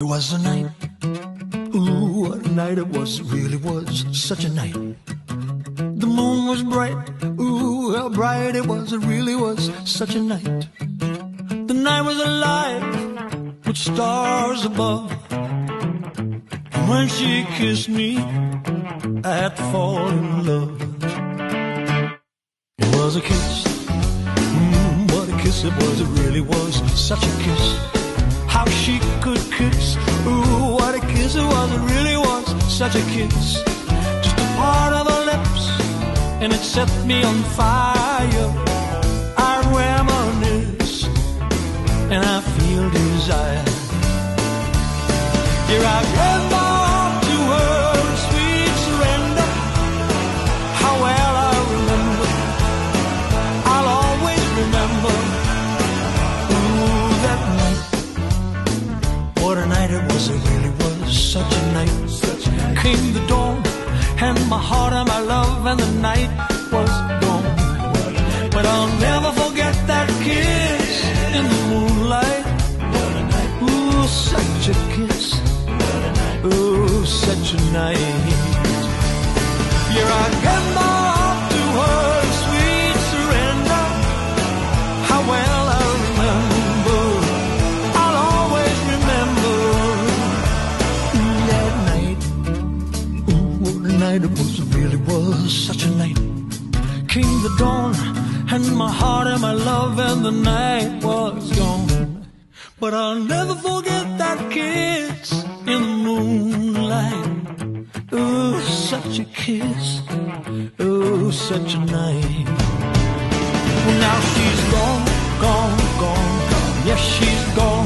It was a night, ooh, what a night it was, really was such a night. The moon was bright, ooh, how bright it was, it really was such a night. The night was alive with stars above. And when she kissed me, I had to fall in love. It was a kiss, mm, what a kiss it was, it really was such a kiss such a kiss. Just a part of her lips, and it set me on fire. I reminisce, and I feel desire. Here I give sweet surrender. How well I remember, I'll always remember. That night. What a night it was, it Came the dawn, and my heart and my love, and the night was gone. But I'll never forget that kiss in the moonlight. Ooh, such a kiss. Ooh, such a night. Really was such a night. Came the dawn, and my heart and my love, and the night was gone. But I'll never forget that kiss in the moonlight. Ooh, such a kiss. Ooh, such a night. Well, now she's gone, gone, gone, gone. Yes, she's gone.